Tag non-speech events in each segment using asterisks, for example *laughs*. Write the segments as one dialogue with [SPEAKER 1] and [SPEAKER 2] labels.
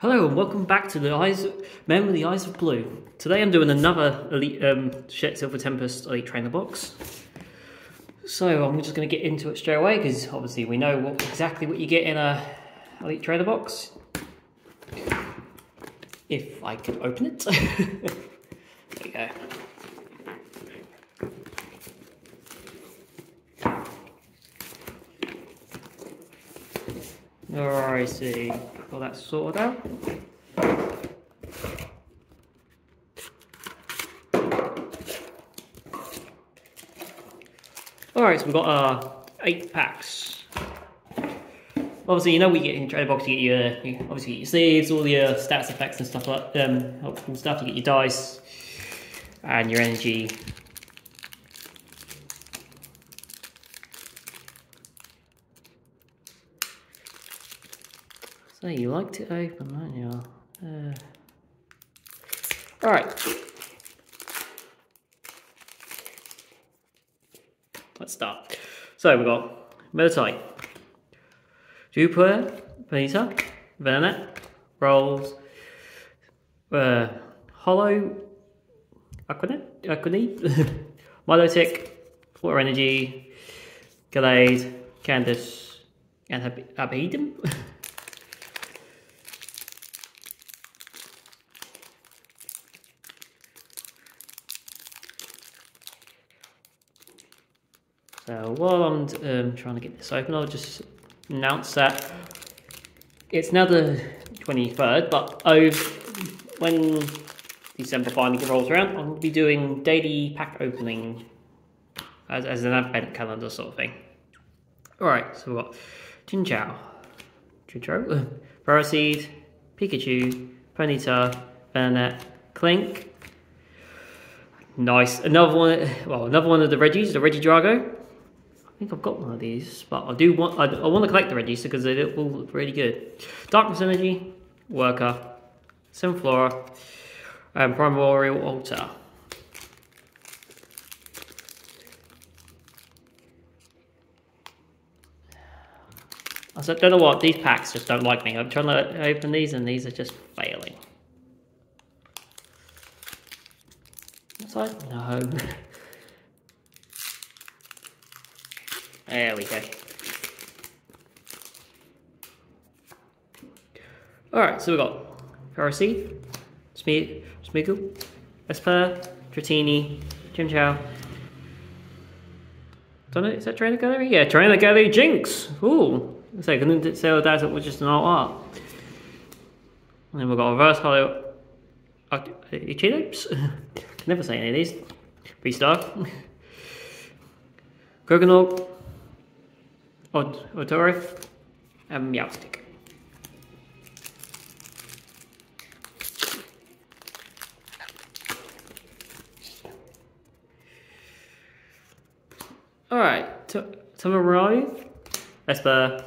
[SPEAKER 1] Hello and welcome back to the Eyes, Men with the Eyes of Blue. Today I'm doing another Elite um, Shet Silver Tempest Elite Trainer box. So I'm just going to get into it straight away because obviously we know what, exactly what you get in a Elite Trainer box. If I can open it. *laughs* there we go. Alright, see. Well, that's sorted out. Alright, so we've got uh, eight packs. Obviously, you know we get in trade box, you get your, you obviously get your sleeves, all your stats effects and stuff like um, helpful stuff. You get your dice and your energy So you like to open, don't you? Uh, all right. Let's start. So we've got Meditite, Jupiter, Benita, Venet, Rolls, uh, Hollow, Aquanet, Aquanet, *laughs* Milotic, Water Energy, Gallade, Candice, and Abedum. *laughs* So while I'm um, trying to get this open, I'll just announce that it's now the 23rd, but over, when December finally rolls around, I'll be doing daily pack opening as, as an advent calendar sort of thing. Alright, so we've got Chinchou, Chucho, *laughs* Paraseed, Pikachu, Ponyta, Banana, Klink. Nice. Another one, well, another one of the Regis, the Regidrago think I've got one of these, but I do want I, I want to collect the Register because they all look really good. Darkness Energy, Worker, Sunflora, and um, Primordial Altar. I don't know what, these packs just don't like me. I'm trying to open these and these are just failing. Inside? No. *laughs* There we go. Alright, so we've got Ferrocy, Smeagol, Esper, Dratini, Chinchou. Don't know, is that Trainer Gallery? Yeah, Trainer Gallery Jynx! Ooh! So couldn't sell that it was just an alt art. And then we've got reverse hollow Echidopes. *laughs* Never say any of these. Beastar. *laughs* Coconut. Od Odorif um, and Meowstic. Alright, Tamarai, Esper,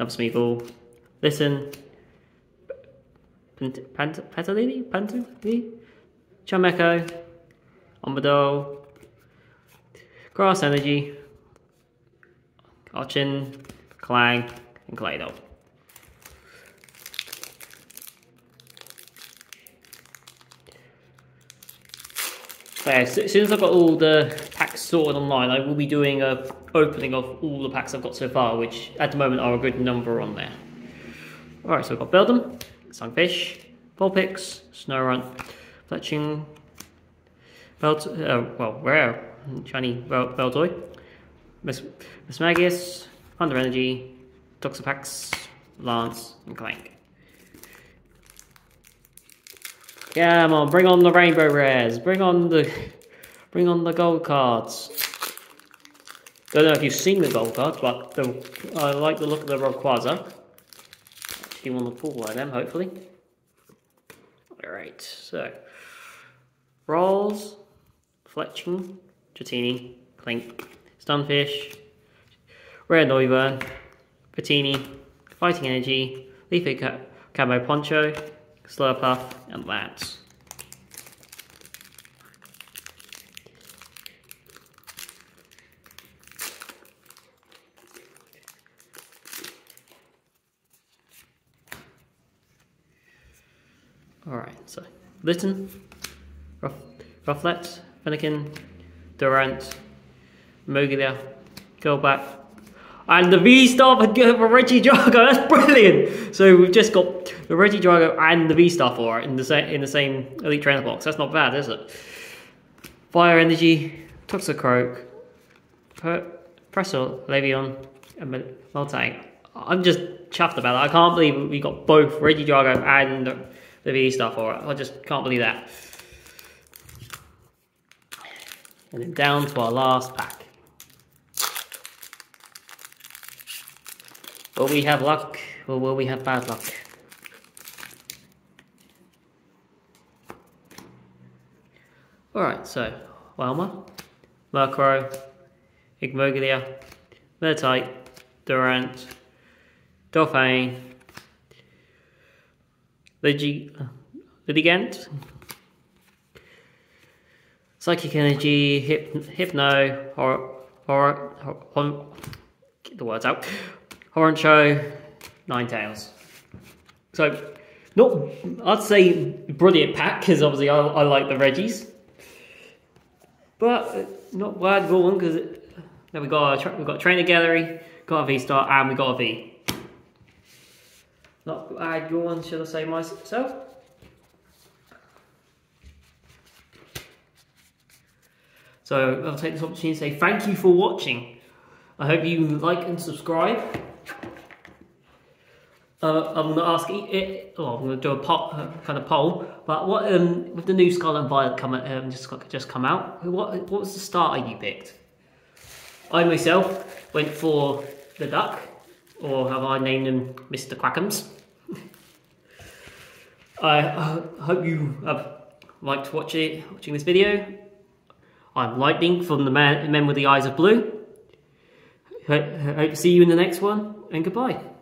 [SPEAKER 1] Nubsmeagol, Listen, Patalini, Pantalini, Charmeco, Ombadole, Grass Energy, Archin, Klang, and Kaleido. So as soon as I've got all the packs sorted online, I will be doing a opening of all the packs I've got so far, which at the moment are a good number on there. Alright, so we've got Beldum, Sungfish, Vulpix, Snorunt, Fletching, Belt, uh, well, rare, shiny Beltoy, Miss, Mismagius, Thunder Energy, Toxapex, Lance, and Clank. Come on, bring on the rainbow rares, bring on the bring on the gold cards. Don't know if you've seen the gold cards, but the, I like the look of the Rayquaza. Actually want to pull one of them, hopefully. Alright, so Rolls, Fletching, Dratini, Klink, Stunfisk, Rare Noivern, Patini, Fighting Energy, Leafy Camo Poncho, Slurpuff, and Lance. Alright, so Litton, Ruff, Rufflet, Fennekin, Durant, Moglia, back, and the V-Star for Regidrago. *laughs* That's brilliant. So we've just got the Regidrago and the V-Star for it in the same in the same Elite Trainer box. That's not bad, is it? Fire Energy, Toxicroak, Pressel, Levion, and Meltang. I'm just chuffed about that. I can't believe we got both Regidrago and the V-Star for it. I just can't believe that. And then down to our last pack. Will we have luck or will we have bad luck? Alright, so Wailmer, Murkrow, Igmoglia, Meditite, Durant, Dolphine, Ligi, uh, Litigant, Psychic Energy, Hyp, Hypno, or, or, or, get the words out, Show, Tails. So, not, I'd say brilliant pack, because obviously I, I like the Regis. But uh, not bad going, because then we got a, we got a trainer gallery, got a V star, and we got a V. Not bad going, should I say myself? So I'll take this opportunity to say thank you for watching. I hope you like and subscribe. Uh, I'm going to ask it. Oh, I'm going to do a pop, uh, kind of poll. But what um, with the new Scarlet and Violet come um, just just come out? What what was the starter you picked? I myself went for the duck, or have I named him Mr. Quackums? *laughs* I uh, hope you have liked watch it, watching this video. I'm Lightning from the man, Men with the Eyes of Blue. Hope to see you in the next one, and goodbye.